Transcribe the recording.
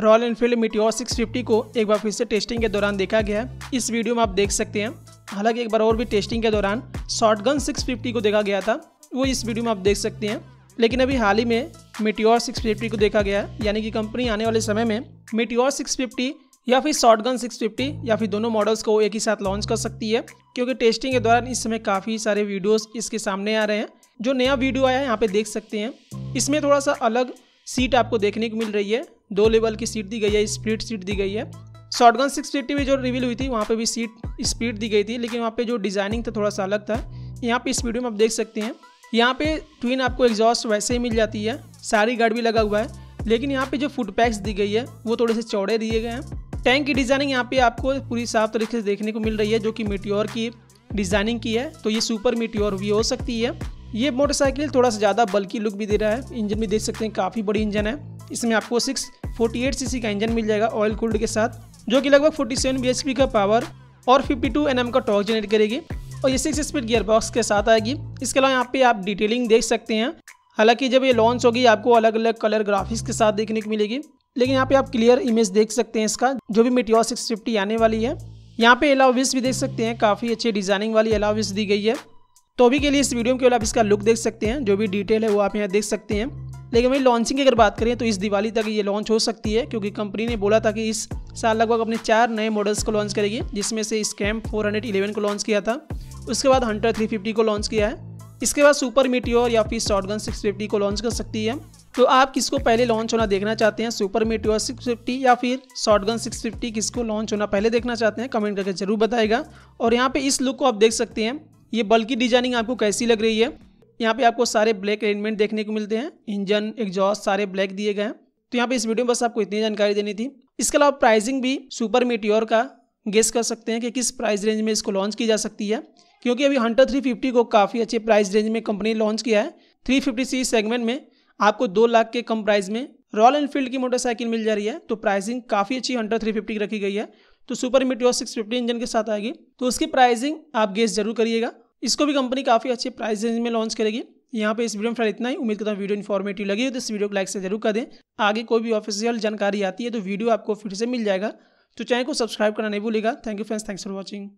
Royal Enfield meteor 650 को एक बार फिर से टेस्टिंग के दौरान देखा गया है। इस वीडियो में आप देख सकते हैं। हालाँकि एक बार और भी टेस्टिंग के दौरान शॉर्ट गन सिक्स को देखा गया था। वो इस वीडियो में आप देख सकते हैं। लेकिन अभी हाल ही में मिट्योर 650 को देखा गया है। यानी कि कंपनी आने वाले समय में मिट्योर 650 या फिर शॉर्ट गन 650 या फिर दोनों मॉडल्स को एक ही साथ लॉन्च कर सकती है। क्योंकि टेस्टिंग के दौरान इस समय काफ़ी सारे वीडियोस इसके सामने आ रहे हैं। जो नया वीडियो आया है, यहाँ पे देख सकते हैं। इसमें थोड़ा सा अलग सीट आपको देखने को मिल रही है। दो लेवल की सीट दी गई है, स्प्लिट सीट दी गई है। शॉटगन सिक्स फिफ्टी में जो रिवील हुई थी, वहाँ पे भी सीट स्पीड दी गई थी, लेकिन वहाँ पे जो डिज़ाइनिंग था थोड़ा सा अलग था। यहाँ पे इस वीडियो में आप देख सकते हैं। यहाँ पे ट्विन आपको एग्जॉस्ट वैसे ही मिल जाती है। सारी गार्ड भी लगा हुआ है। लेकिन यहाँ पे जो फुट पैक्स दी गई है, वो थोड़े से चौड़े दिए गए हैं। टैंक की डिज़ाइनिंग यहाँ पे आपको पूरी साफ़ तरीके से देखने को मिल रही है, जो कि मीटियोर की डिज़ाइनिंग की है। तो ये सुपर मीटियोर भी हो सकती है। ये मोटरसाइकिल थोड़ा सा ज़्यादा बल्कि लुक भी दे रहा है। इंजन भी देख सकते हैं, काफ़ी बड़ी इंजन है। इसमें आपको सिक्स फोर्टी एट सी का इंजन मिल जाएगा ऑयल कूल्ड के साथ, जो कि लगभग फोर्टी सेवन का पावर और फिफ्टी टू का टॉर्क जनरेट करेगी। और ये सिक्स स्पीड गियर बॉक्स के साथ आएगी। इसके अलावा यहाँ पे आप डिटेलिंग देख सकते हैं। हालाँकि जब ये लॉन्च होगी, आपको अलग अलग कलर ग्राफिक्स के साथ देखने को मिलेगी। लेकिन यहाँ पे आप क्लियर इमेज देख सकते हैं इसका, जो भी मिट्योर सिक्स आने वाली है। यहाँ पे अलाविस भी देख सकते हैं, काफ़ी अच्छी डिज़ाइनिंग वाली अलाविस दी गई है। तो अभी के लिए इस वीडियो में केवल आप इसका लुक देख सकते हैं, जो भी डिटेल है वो आप यहाँ देख सकते हैं। लेकिन वही लॉन्चिंग की अगर बात करें तो इस दिवाली तक ये लॉन्च हो सकती है, क्योंकि कंपनी ने बोला था कि इस साल लगभग अपने चार नए मॉडल्स को लॉन्च करेगी, जिसमें से स्कैम 411 को लॉन्च किया था। उसके बाद हंटर 350 को लॉन्च किया है। इसके बाद सुपर मीटियोर या फिर शॉटगन 650 को लॉन्च कर सकती है। तो आप किसको पहले लॉन्च होना देखना चाहते हैं? सुपर मीटियोर 650 या फिर शॉटगन 650 किसको लॉन्च होना पहले देखना चाहते हैं? कमेंट करके ज़रूर बताएगा। और यहाँ पे इस लुक को आप देख सकते हैं। ये बल्कि डिज़ाइनिंग आपको कैसी लग रही है? यहाँ पे आपको सारे ब्लैक अरेंजमेंट देखने को मिलते हैं। इंजन एग्जॉस्ट सारे ब्लैक दिए गए हैं। तो यहाँ पे इस वीडियो में बस आपको इतनी जानकारी देनी थी। इसके अलावा प्राइसिंग भी सुपर मीटियोर का गेस कर सकते हैं कि किस प्राइस रेंज में इसको लॉन्च की जा सकती है। क्योंकि अभी हंटर 350 को काफ़ी अच्छे प्राइस रेंज में कंपनी लॉन्च किया है। 350 सी सेगमेंट में आपको दो लाख के कम प्राइस में रॉयल एनफील्ड की मोटरसाइकिल मिल जा रही है। तो प्राइसिंग काफ़ी अच्छी हंटर 350 की रखी गई है। तो Super Meteor six fifty engine के साथ आएगी। तो उसकी प्राइसिंग आप गेस ज़रूर करिएगा। इसको भी कंपनी काफ़ी अच्छे प्राइस रेंज में लॉन्च करेगी। यहाँ पे इस वीडियो में फिर इतना ही। उम्मीद करता हूँ वीडियो इन्फॉर्मेटिव लगी हो तो इस वीडियो को लाइक से ज़रूर कर दें। आगे कोई भी ऑफिशियल जानकारी आती है तो वीडियो आपको फिर से मिल जाएगा। तो चैनल को सब्सक्राइब करना नहीं भूलेगा। Thank you friends thanks for watching